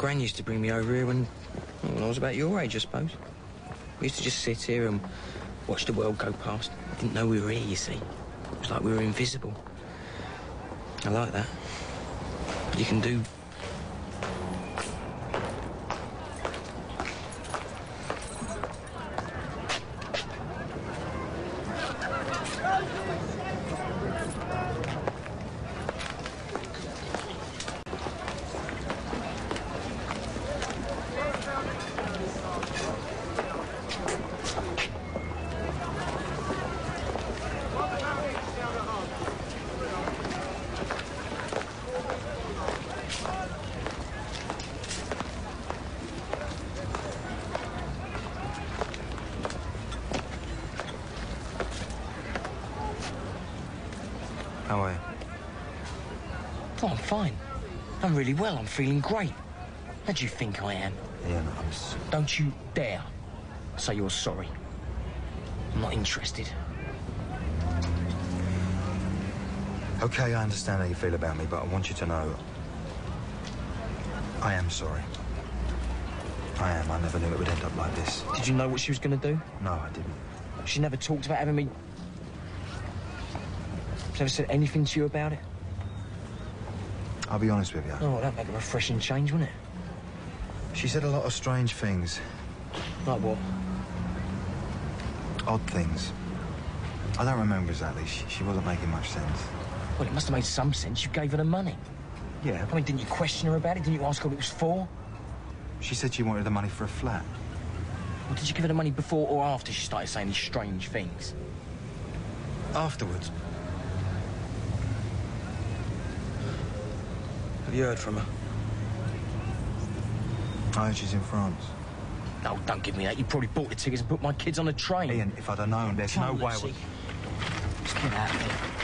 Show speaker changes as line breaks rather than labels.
Gran used to bring me over here when, when I was about your age, I suppose. We used to just sit here and watch the world go past. Didn't know we were here, you see. It was like we were invisible. I like that. You can do
How are you?
Oh, I'm fine. I'm really well. I'm feeling great. How do you think I am?
Ian, I'm s-
Don't you dare say you're sorry. I'm not interested.
Okay, I understand how you feel about me, but I want you to know... I am sorry. I am. I never knew it would end up like this.
Did you know what she was going to do?
No, I didn't.
She never talked about having me. Never said anything to you about it?
I'll be honest with you.
Oh, that'd make a refreshing change, wouldn't it?
She said a lot of strange things.
Like what?
Odd things. I don't remember exactly. She, she wasn't making much sense.
Well, it must have made some sense. You gave her the money.
Yeah,
I mean, didn't you question her about it? Didn't you ask her what it was for?
she said she wanted the money for a flat.
Or did you give her the money before or after she started saying these strange things?
Afterwards.
Have you heard from her?
I heard she's in France.
No, don't give me that. You probably bought the tickets and put my kids on a train.
Ian, if I'd have known, there's
Come
no way I
let's
would...
see. Let's get out of here.